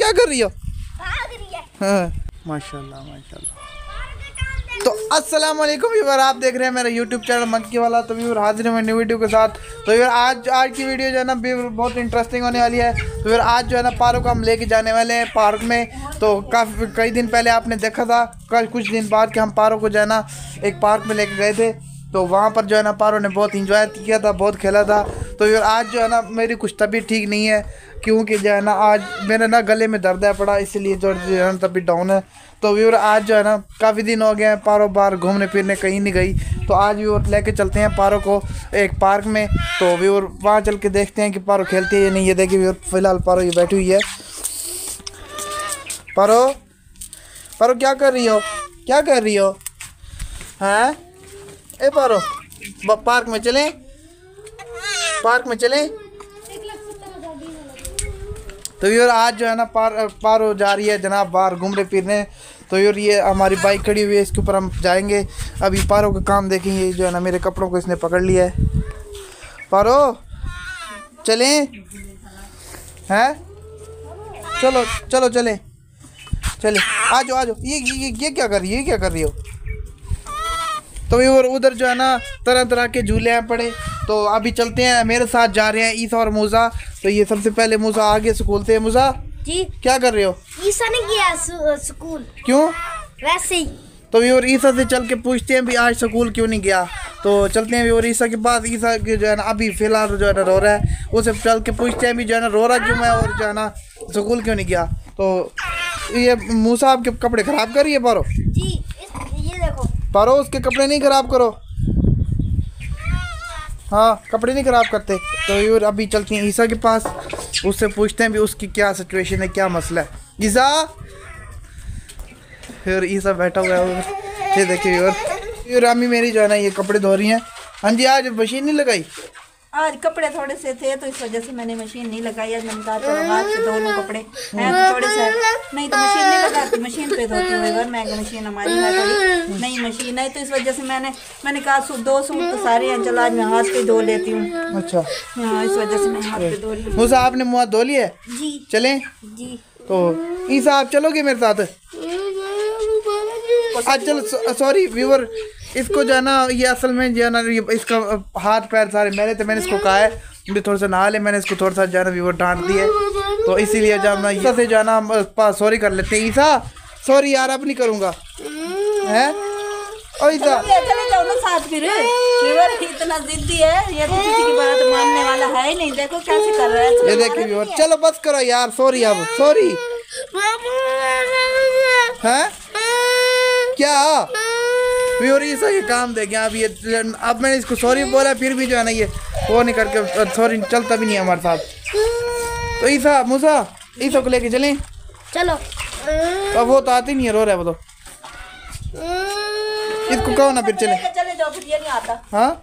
क्या कर रही हो? हाँ, माशाल्लाह माशाल्लाह। तो अस्सलाम वालेकुम व्यूवर आप देख रहे हैं मेरा यूट्यूब चैनल मंकी वाला। तो व्यूवर हाजिर है न्यू वीडियो के साथ। तो व्यूवर आज आज की वीडियो जो है ना बहुत इंटरेस्टिंग होने वाली है। तो व्यूवर आज जो है ना पार्क को हम लेके जाने वाले हैं पार्क में। तो काफ़ी कई दिन पहले आपने देखा था कल कुछ दिन बाद कि हम पारो को जो है ना एक पार्क में लेके गए थे। तो वहाँ पर जो है ना पारो ने बहुत इंजॉय किया था बहुत खेला था। तो यार आज जो है ना, मेरी कुछ तबीयत ठीक नहीं है, क्योंकि जो है ना, आज मेरे ना गले में दर्द है पड़ा इसलिए जो है ना तबीयत डाउन है। तो व्यूर आज जो है ना, काफ़ी दिन हो गए हैं, पारो बार घूमने फिरने कहीं नहीं गई। तो आज व्यूर लेके चलते हैं पारो को एक पार्क में। तो व्यूर वहाँ चल के देखते हैं कि पारो खेलती है या नहीं। ये देखिए व्यूर फ़िलहाल पारो ये बैठी हुई है। पारो पारो क्या कर रही हो? क्या कर रही हो? हैं? ए पारो पार्क में चलें? पार्क में चले। तो यार आज जो है ना पार, पारो जा रही है जनाब, बाहर घूमने फिरने। तो यार ये हमारी बाइक खड़ी हुई है, इसके ऊपर हम जाएँगे। अभी पारो का काम देखेंगे जो है ना मेरे कपड़ों को इसने पकड़ लिया है। पारो, चलें। हैं? चलो चलो चलें। चले। आ जाओ आ जाओ ये ये ये क्या कर रही है? ये क्या कर रही हो? तो और उधर जो है ना तरह तरह के झूले हैं पड़े। तो अभी चलते हैं मेरे साथ जा रहे हैं ईसा और मूसा। तो ये सबसे पहले मूसा आगे से खोलते हैं। मूसा जी। क्या कर रहे हो? ईसा ने किया स्कूल। क्यों? वैसे ही। तो और ईसा से चल के पूछते हैं भी आज स्कूल क्यों नहीं गया? तो चलते हैं भी और ईसा के पास। ईसा के जो है ना अभी फ़िलहाल जो है ना रो रहा है। उसे चल के पूछते हैं भी जो है ना रो रहा क्यों है और जो है ना स्कूल क्यों नहीं गया? तो ये मूसा आपके कपड़े खराब कर रही है पारो? जी ये देखो। पारो उसके कपड़े नहीं खराब करो। हाँ कपड़े नहीं खराब करते। तो यूर अभी चलते हैं ईसा के पास। उससे पूछते हैं भी उसकी क्या सिचुएशन है, क्या मसला है। ईसा? फिर ईसा बैठा हुआ है ये देखिए यूर यूर अम्मी मेरी जो है ना, ये कपड़े धो रही हैं। हाँ जी, आज मशीन नहीं लगाई? आज कपड़े थोड़े से थे तो इस वजह से मैंने मशीन नहीं लगाई। आज मैंने कहा चलो हाथ से धो लूँ कपड़े। हैं तो थोड़े से नहीं तो मशीन नहीं लगाती मशीन पे धोती हूँ घर महँगी मशीन हमारी है थोड़ी। नई मशीन है तो इस वजह से मैंने मैंने कहा सू दो सूट तो सारे हैं चलो आज मैं हाथ पे धो लेती हूँ। अच्छा। हाँ इस वजह से मैं हाथ पे धो हूँ मूसा आपने मुँह धो लिया है जी। चलें? जी। तो ईसा आप चलोगे मेरे साथ? आज चल सॉरी व्यूवर इसको जो है ना ये असल में जो है ना ये इसका हाथ पैर सारे मेरे थे मैंने इसको कहा है। भी थोड़ा सा नहा ले मैंने इसको थोड़ा सा जो है ना व्यूवर डांट दिया तो इसीलिए जो है ना ईसा से जो है ना सॉरी कर लेते हैं। ईसा सॉरी यार अब नहीं करूँगा। है? ओ ईसा। चले चले जाओ ना साथ फिर। फीवर इतना जिद्दी है ये तो किसी की बात मानने वाला है ही नहीं। देखो कैसे कर रहा है। ये देखिए चलो बस करो यार सॉरी अब सॉरी है? क्या? व्यूअर ईसा ये काम दे गया अब ये अब मैंने इसको सॉरी बोला फिर भी जो है ना ये वो नहीं करके सॉरी चलता भी नहीं हमारे साथ। तो ईसा मूसा ईसा को लेके चलें। चलो। अब वो तो आती नहीं है रो रहा है वो तो। इसको कहो ना फिर चले। चले जाओ फिर ये नहीं आता। हाँ?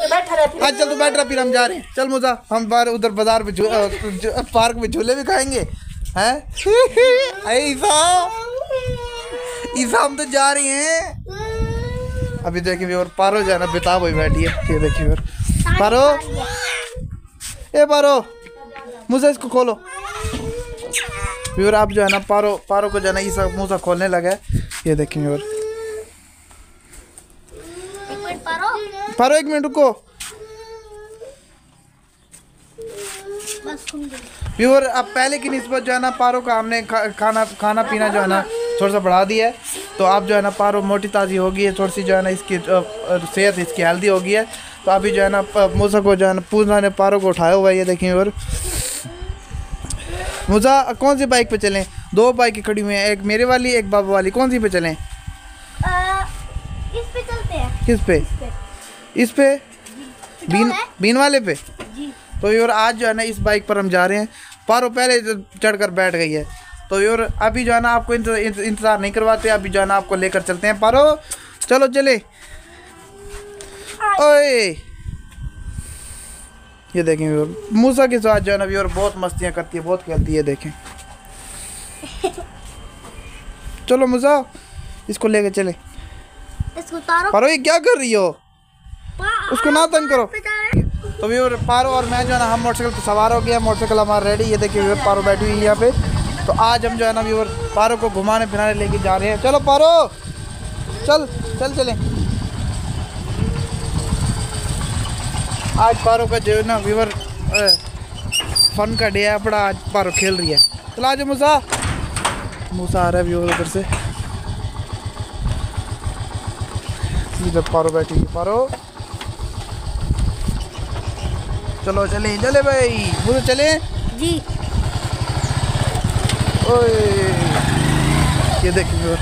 ये बैठा रहे फिर आज चल तू बैठ रहा फिर हम जा रहे हैं। चल मुझा हम बाहर उधर बाज़ार में पार्क में झूले भी खाएँगे। हैं? अरे ईसा हम तो जा रहे हैं। अभी देखिए और पारो जाना बेताब हुई बैठी है। ये देखिए और पारो। ए पारो मुझे इसको खोलो। व्यूअर आप जो है ना पारो पारो को जो है ना ईसा मुँह खोलने लगा है। ये देखिए व्यूअर पारो एक मिनट रुको। व्यूअर अब पहले की नस्बत जो है ना पारो का हमने खा, खाना खाना पीना जो है ना थोड़ा सा बढ़ा दिया है। तो आप जो है ना पारो मोटी ताज़ी होगी है थोड़ी सी जो है ना इसकी सेहत इसकी हेल्दी होगी है। तो अभी जो है ना मूसा को जो है ना पूजा ने पारो को उठाया हुआ है ये देखिए और। मूसा कौन सी बाइक पे चलें? दो बाइकें खड़ी हुई हैं एक मेरे वाली एक बाबा वाली। कौन सी पे चलें? इस पे चलते हैं। किस पे? इस पे। बीन बीन वाले पे? जी। तो योर आज जो है ना इस बाइक पर हम जा रहे हैं। पारो पहले चढ़ कर बैठ गई है। तो योर अभी जो है ना आपको इंतज़ार नहीं करवाते अभी जो है ना आपको लेकर चलते हैं पारो। चलो चले। ओए। ये देखें व्यूअर मूसा के साथ जो है ना व्यूअर बहुत मस्तियाँ करती है बहुत खेलती है देखें। चलो मूसा इसको लेके चले। इसको उतारो। पारो ये क्या कर रही हो? उसको ना तंग करो। तो व्यूअर पारो और मैं जो है ना हम मोटरसाइकिल पर सवार हो गया मोटरसाइकिल हमारा रेडी ये देखिए व्यूअर पारो बैठी हुई है यहाँ पे। तो आज हम जो है ना व्यूअर पारो को घुमाने, फिराने लेके जा रहे हैं। चलो पारो, चल चल चलें। आज पारो का जो है ना व्यूअर फन का डे है बड़ा आज पारो खेल रही है। चलो आज मूसा मूसा आ रहा है व्यूअर उधर से। इधर पारो बैठी है पारो। चलो चले चले भाई मुझे चले। जी। ये देखिए व्यूअर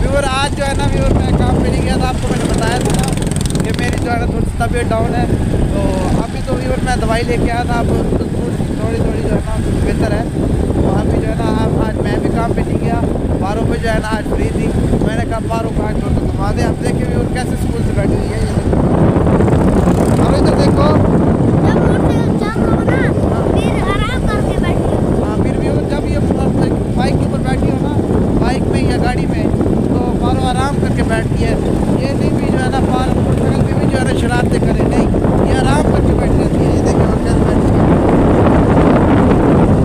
व्यूअर आज जो है ना व्यूअर मैं काम पे नहीं गया था आपको मैंने बताया था ना कि मेरी जो है ना थोड़ी सी तबीयत डाउन है तो अभी तो व्यूअर मैं दवाई लेके आया था अब तो थोड़ी थोड़ी थोड़ी जो है ना बेहतर है तो अभी जो है ना अब आज मैं भी काम पे नहीं गया बारों पे जो है ना आज फ्री थी मैंने कहा पारो को तो घुमा दे आप देखिए और कैसे स्कूल से बैठी हुई है ये देखो और इधर देखो जब मोटरसाइकिल जाम हो ना फिर आराम करके बैठिए हाँ फिर भी वो जब ये बाइक के ऊपर बैठी हो ना बाइक में या गाड़ी में तो पारो आराम करके बैठती है ये नहीं भी जो है ना पार मोटरसाइकिल पे भी जो है ना शरारतें करे नहीं ये आराम करके बैठ रहती है ये देखिए वो कैसे बैठी है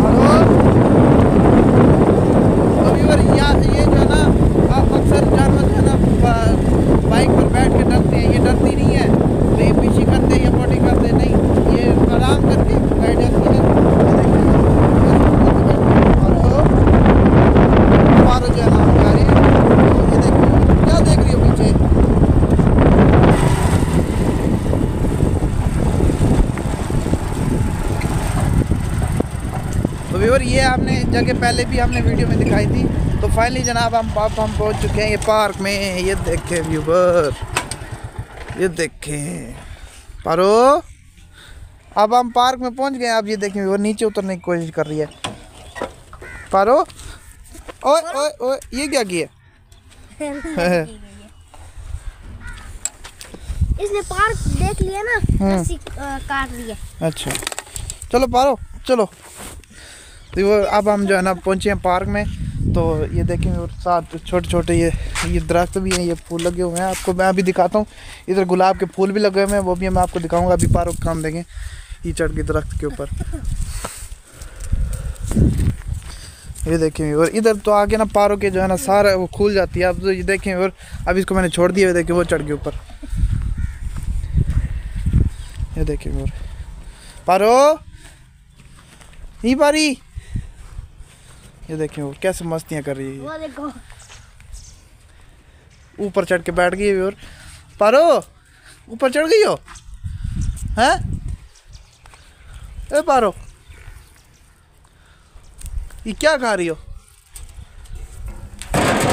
पारो तो व्यूअर या ये जो है ना आप अक्सर जानवर जो है ना बा- बाइक पर बैठ के डरते हैं ये डरती नहीं है तो ये पीछे करते या बॉडी करते नहीं ये आराम करके बैठ जाती है ये देखिए। और पारो जो है ना जा रही है ये देखिए क्या देख रही हो पीछे तो व्यूअर ये आपने जगह पहले भी हमने वीडियो में दिखाई थी। तो फाइनली जनाब हम आप हम पहुँच चुके हैं ये पार्क में। ये देखें व्यूवर ये देखें। पारो अब हम पार्क में पहुँच गए अब ये देखें व्यूवर नीचे उतरने की कोशिश कर रही है। पारो ओए ओए ओए ये क्या किया? इसने पार्क देख लिया ना हम्म। काट लिया अच्छा। चलो पारो चलो। तो वो अब हम जो है ना पहुँचे हैं पार्क में। तो ये देखें, और साथ छोटे छोटे ये ये दरख्त भी हैं, ये फूल लगे हुए हैं। आपको मैं अभी दिखाता हूँ। इधर गुलाब के फूल भी लगे हुए हैं, वो भी मैं आपको दिखाऊँगा। अभी पारो का काम देंगे ये चढ़ के दरख्त के ऊपर। ये देखें, और इधर तो आगे ना पारो के जो है ना सारा वो खुल जाती है। अब तो ये देखें, और अब इसको मैंने छोड़ दिया देखें, वो चढ़ के ऊपर। ये देखें, और पारो ही पारी ये देखें और कैसे मस्तियाँ कर रही है ऊपर चढ़ के बैठ गई और पारो ऊपर चढ़ गई हो? हैं? ए पारो। ये क्या खा रही हो?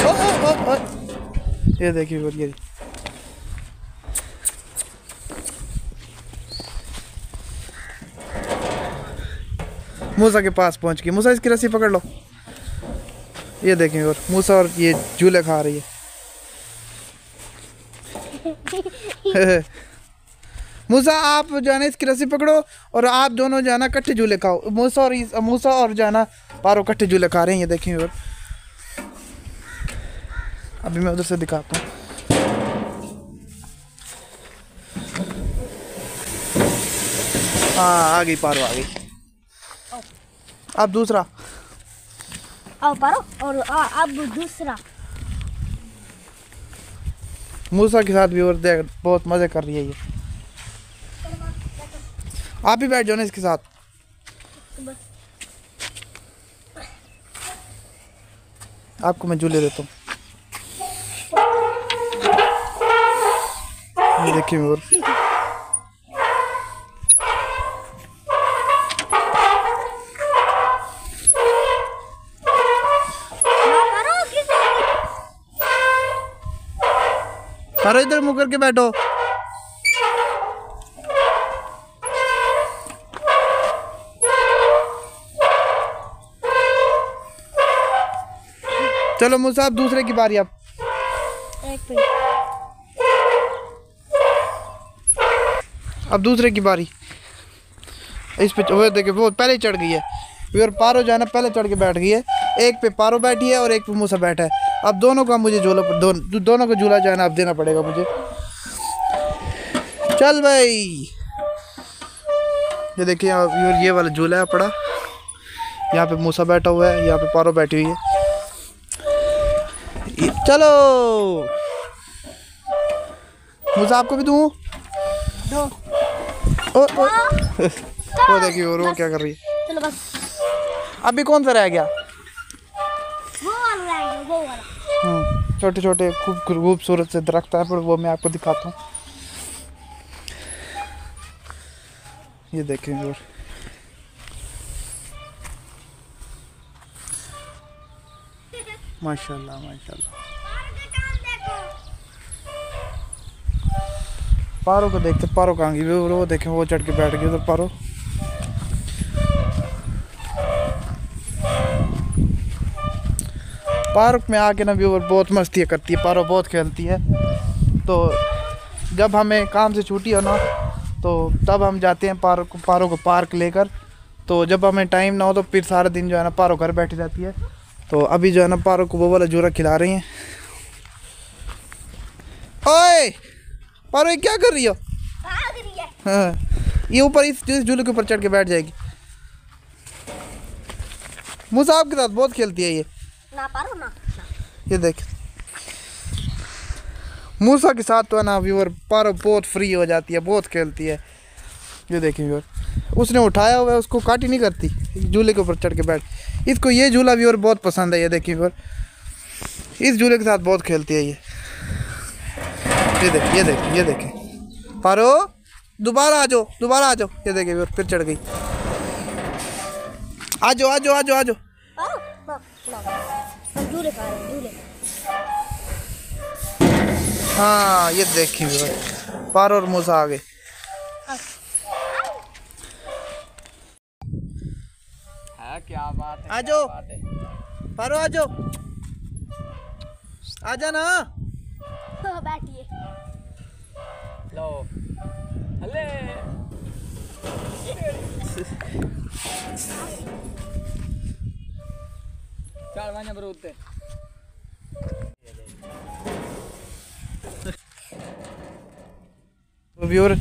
ओ, ओ, ओ, ओ। ये देखिए और ये। मूसा के पास पहुँच गई। मूसा इसकी रस्सी पकड़ लो। ये देखें और मूसा और ये झूले खा रही है। मूसा, आप जो है इसकी रस्सी पकड़ो और आप दोनों जाना कट्ठे झूले खाओ। मूसा और मूसा और जाना पारो कट्ठे झूले खा रहे हैं, ये देखें और। अभी मैं उधर से दिखाता हूँ। हाँ आ गई पारो, आ गई। अब दूसरा। आओ पारो और आ, अब दूसरा। मूसा के साथ भी और देख बहुत मज़े कर रही है ये। आप भी बैठ जाओ ना इसके साथ। आपको मैं झूले देता हूँ। देखिए और। अरे इधर मुँह करके बैठो। चलो मूसा अब दूसरे की बारी अब एक पे अब दूसरे की बारी। इस पे वो देखिए वो पहले चढ़ गई है। पारो जो है ना पहले चढ़ के बैठ गई है। एक पे पारो बैठी है और एक पे मूसा बैठा है। अब दोनों का मुझे झूला दो, दोनों को झूला जो है ना अब देना पड़ेगा मुझे। चल भाई। ये देखिए ये वाला झूला है पड़ा यहाँ पे मूसा बैठा हुआ है यहाँ पे पारो बैठी हुई है। चलो। मूसा आपको भी दूँ? दो। ओ, ओ, वो देखिए वो वो क्या कर रही है। चलो बस। अभी कौन सा रह गया? छोटे छोटे खूब खूबसूरत से दरख्त है पर वो मैं आपको दिखाता हूँ। ये देखें और माशाल्लाह माशाल्लाह। पारो को देखते, पारो कहाँ गई वो देखें, वो चढ़ के बैठ गए उधर, पारो। पार्क में आके ना व्यूवर बहुत मस्ती करती है पारो बहुत खेलती है। तो जब हमें काम से छुट्टी हो ना तो तब हम जाते हैं पार्क पारो को पार्क लेकर। तो जब हमें टाइम ना हो तो फिर सारा दिन जो है ना पारो घर बैठी जाती है। तो अभी जो है ना पारो को वो वाला जूरा खिला रही हैं। ओए! पारो ये क्या कर रही हो। है ये ऊपर इस इस झूले के ऊपर चढ़ के बैठ जाएगी। मुसाब के साथ बहुत खेलती है ये। ये देख। मूसा के साथ तो है ना व्यूअर पारो बहुत फ्री हो जाती है, बहुत खेलती है। ये देखिए व्यूअर उसने उठाया हुआ है, उसको काटी नहीं करती। झूले के ऊपर चढ़ के बैठ। इसको ये झूला व्यूअर बहुत पसंद है, ये देखिए व्यूअर इस झूले के साथ बहुत खेलती है ये। ये देख ये देख, ये देखें। पारो, दोबारा आ जाओ, दोबारा आ जाओ। ये देखिए व्यूअर फिर चढ़ गई। आ जाओ आ जाओ आ जाओ आ जाओ। हम झूले खा रहे हैं झूले हाँ ये देखिए व्यूअर पारो और मूसा आ गए। है क्या बात है आ जाओ पारो आ जाओ आ जाना हाँ, बैठिए लो। हले। अमरूद ते व्यूअर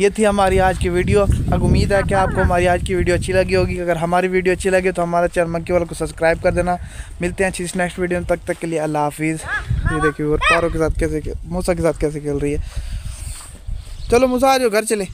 ये थी हमारी आज की वीडियो अब उम्मीद है कि आपको हमारी आज की वीडियो अच्छी लगी होगी। अगर हमारी वीडियो अच्छी लगी तो हमारे चैनल मक्की वाला को सब्सक्राइब कर देना। मिलते हैं अच्छी नेक्स्ट वीडियो में। तब तक के लिए अल्लाह हाफिज़। ये देखिए व्यूअर पारो के साथ कैसे मूसा के साथ कैसे खेल रही है। चलो मूसा आ जाओ, घर चलो।